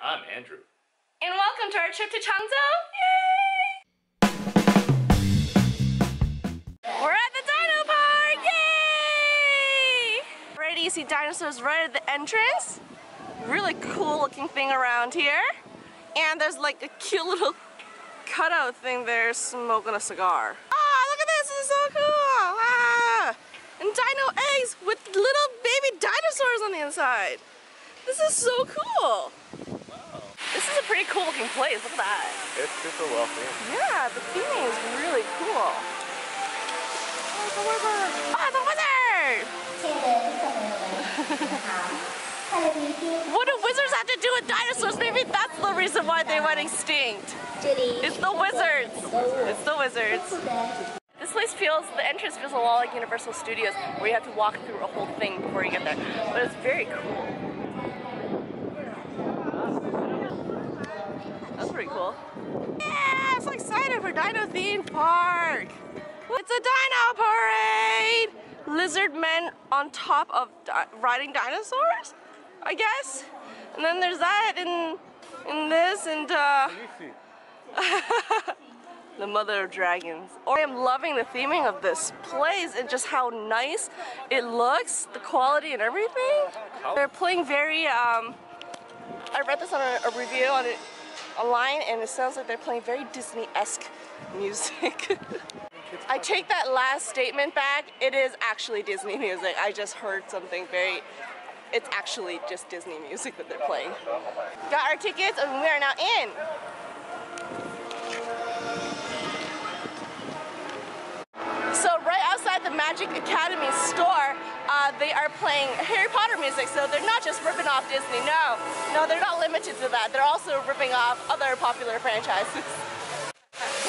I'm Andrew. And welcome to our trip to Changzhou. Yay! We're at the Dino Park! Yay! Ready to see dinosaurs right at the entrance. Really cool looking thing around here. And there's like a cute little cutout thing there smoking a cigar. Ah, look at this, this is so cool! Ah! And dino eggs with little baby dinosaurs on the inside. This is so cool. This is a pretty cool looking place. Look at that. It's super well. Yeah, the theming is really cool. Oh, it's a. Oh, it's wizard! what do wizards have to do with dinosaurs? Maybe that's the reason why they went extinct. It's the wizards. It's the wizards. This place feels, the entrance feels a lot like Universal Studios, where you have to walk through a whole thing before you get there. But it's very cool. Pretty cool. Yeah, so excited for Dino Theme Park. It's a dino parade! Lizard men on top of di- riding dinosaurs, I guess. And then there's that and, and this and uh, the mother of dragons. I am loving the theming of this place and just how nice it looks, the quality and everything. They're playing very, um, I read this on a, a review on it online and it sounds like they're playing very Disney-esque music. I take that last statement back. It is actually Disney music. I just heard something very, it's actually just Disney music that they're playing. Got our tickets and we are now in. So right outside the Magic Academy store, uh, they are playing Harry Potter music. So they're not just ripping off Disney. No, no, they're not limited to that. They're also ripping off other popular franchises.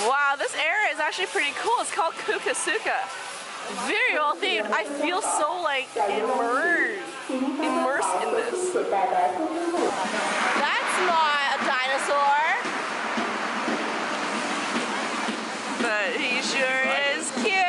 Wow, this area is actually pretty cool. It's called Kukasuka. Very well themed. I feel so like immersed, immersed in this. That's not a dinosaur. But he sure is cute.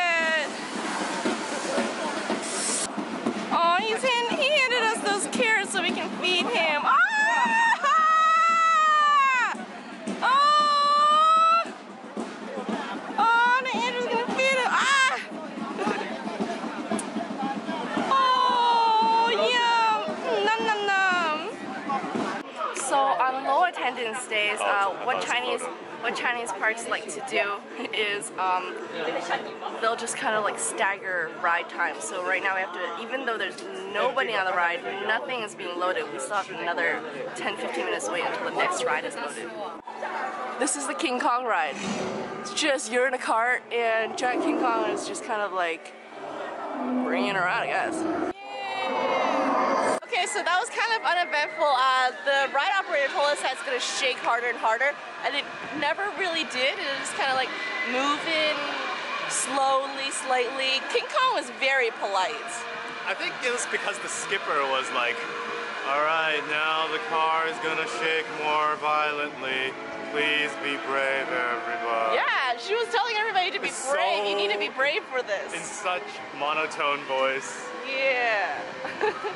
Low days, uh, what Chinese what Chinese parks like to do is um, they'll just kind of like stagger ride time. So right now we have to, even though there's nobody on the ride, nothing is being loaded. We still have another 10-15 minutes to wait until the next ride is loaded. This is the King Kong ride. It's just you're in a cart and giant King Kong is just kind of like bringing around, I guess. So that was kind of uneventful. Uh, the ride operator told us that it's gonna shake harder and harder, and it never really did. It was just kind of like moving slowly, slightly. King Kong was very polite. I think it was because the skipper was like, all right, now the car is gonna shake more violently. Please be brave, everybody. Yeah, she was telling everybody to be brave. You need to be brave for this. In such monotone voice. Yeah.